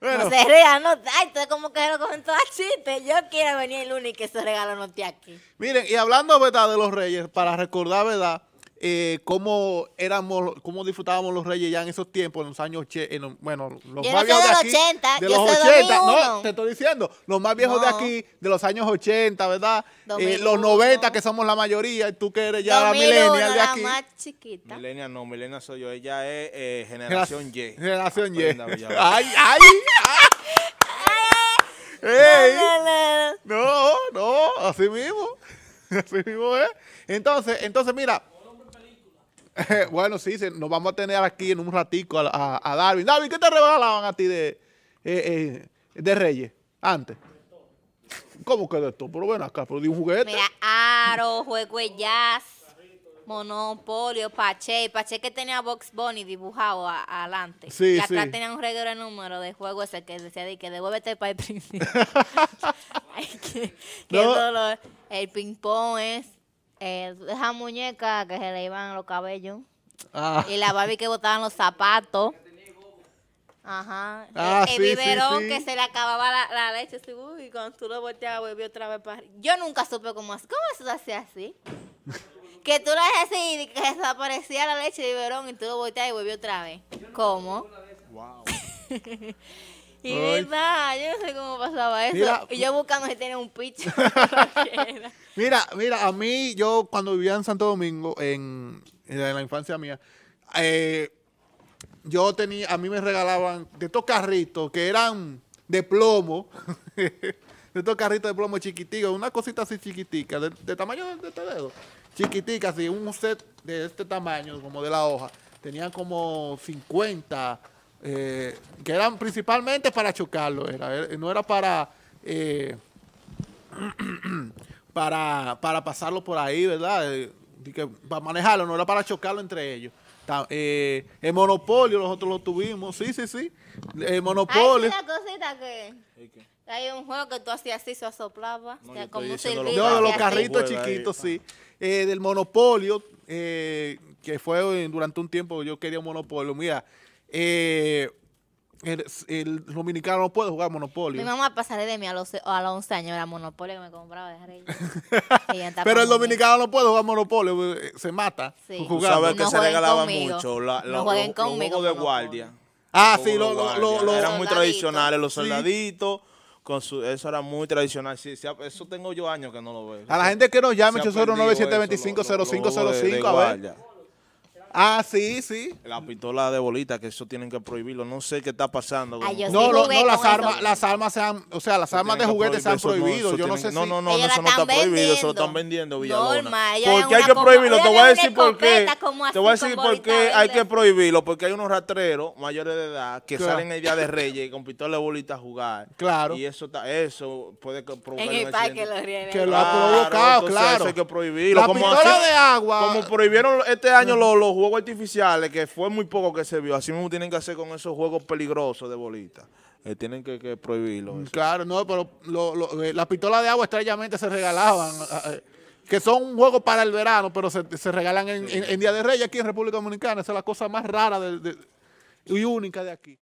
Bueno. No se regalan, no, ay, entonces como que se lo cogen todas chistes. Yo quiero venir el lunes y que ese regalo no esté aquí. Miren, y hablando, ¿verdad?, de los reyes, para recordar, ¿verdad?, eh, cómo éramos, cómo disfrutábamos los reyes ya en esos tiempos, en los años 80, bueno, los Yo más no viejos soy de aquí, 80, de yo los soy 80, 2001. no, te estoy diciendo, los más viejos de aquí, de los años 80, ¿verdad? Eh, los 2001. 90, que somos la mayoría, y tú que eres ya la 2001, millennial de la aquí. más chiquita. Milenia no, Milenia soy yo. Ella es eh, generación Y. Generación Y. Ay, ay, ay. Ey. No, no, no. No, no, así mismo. Así mismo es. Entonces, entonces mira. bueno, sí, se- nos vamos a tener aquí en un ratico a, a, a Darwin. Darwin, ¿qué te regalaban a ti de, eh, eh, de Reyes antes? ¿Cómo que de esto? Pero ven acá, pero de un juguete. Mira, Aro, Juego de Jazz, Monopolio, Pache. Pache que tenía Box Bunny dibujado a- adelante. Sí, y acá sí. tenía un reguero de número de juego ese que decía de que devuélvete para el principio. Ay, qué, qué No. dolor. El ping-pong es eh, esa muñeca que se le iban los cabellos. Ah, Y la Barbie que botaban los zapatos. Ajá. Ah, el sí, biberón sí. que se le acababa la, la leche. Así, uy, cuando tú lo volteabas, volvió otra vez para. Yo nunca supe cómo. ¿Cómo eso se hacía así? que tú lo haces así y que desaparecía la leche de biberón y tú lo volteabas y volvió otra vez. ¿Cómo? Wow. Y Ay. verdad, yo no sé cómo pasaba eso. Mira. y yo buscando si tenía un picho. Mira, mira, a mí, yo cuando vivía en Santo Domingo, en, en la infancia mía, eh, yo tenía, a mí me regalaban de estos carritos que eran de plomo, de estos carritos de plomo chiquiticos, una cosita así chiquitica, de, de tamaño de, de este dedo, chiquitica, así, un set de este tamaño, como de la hoja, tenían como 50, eh, que eran principalmente para chocarlo, era, no era para... eh, para, para pasarlo por ahí, ¿verdad? Eh, que para manejarlo, no era para chocarlo entre ellos. Eh, el monopolio nosotros lo tuvimos, sí, sí, sí. El monopolio. sí, la cosita que... Hay un juego que tú hacías así, se soplaba. No, que yo como un silbido, Yo de los así. carritos chiquitos, sí. Eh, del monopolio, eh, que fue durante un tiempo yo quería un monopolio. Mira, eh, el, el dominicano no puede jugar Mi monopolio. mamá pasaré de mí a los, a los 11 años, era Monopolio que me compraba de rey. Pero el dominicano no puede jugar monopolio, eh, se mata. Sí. Jugando. sabes que No se conmigo. mucho la- No la- jueguen los, los conmigo, juegos de guardia. Ah, Los sí, juegos lo, lo, eran muy tradicionales los Sí. soldaditos. Con su, eso era muy tradicional. Sí, sí, eso tengo yo años que no lo veo. A la gente que nos llame, Se ha perdido 809-725-0505, eso, a ver. Ah, sí, sí. La pistola de bolita, que eso tienen que prohibirlo. No sé qué está pasando. Ay, yo No, sí no, no, las armas, eso. las armas se han, o sea, las armas de juguetes se han prohibido. eso Yo no tienen- sé no, si. no, no, Ellos eso no está prohibido, eso lo están vendiendo Villalona. Normal, ellos ¿Por en qué hay que prohibirlo? Te voy a decir por qué. Te voy a decir por qué hay que prohibirlo, porque hay unos rastreros mayores de edad que Claro. salen el día de Reyes con pistola de bolita a jugar. Claro. Y eso está, eso puede provocar En el parque rieles. Que lo ha provocado, claro. Eso hay que prohibirlo. La Como pistola de agua. Como prohibieron este año los, los juegos artificiales, que fue muy poco que se vio. Así mismo tienen que hacer con esos juegos peligrosos de bolita. Eh, tienen que, que prohibirlo. eso. Claro, no, pero lo, lo- eh, las pistolas de agua estrellamente se regalaban. ah, eh, Que son un juego para el verano, pero se, se regalan en, en- en Día de Reyes aquí en República Dominicana. Esa es la cosa más rara de- de- y única de aquí.